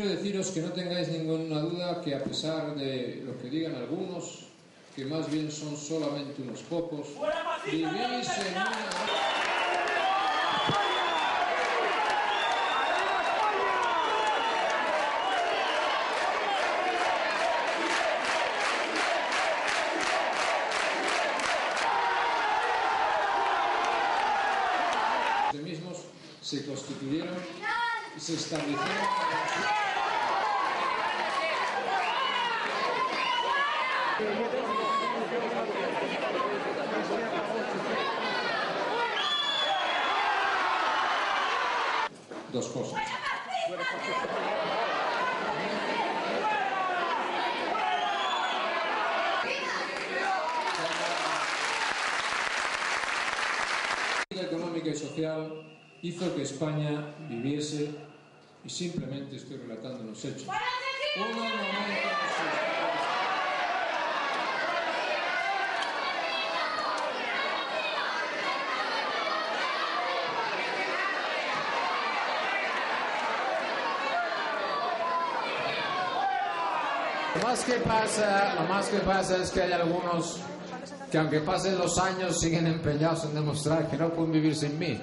Quiero deciros que no tengáis ninguna duda que a pesar de lo que digan algunos, que más bien son solamente unos pocos, vivís en una... Se constituyeron y se establecieron dos cosas. La vida económica y social hizo que España viviese, y simplemente estoy relatando los hechos, Lo más que pasa, lo más que pasa es que hay algunos que aunque pasen los años siguen empeñados en demostrar que no pueden vivir sin mí.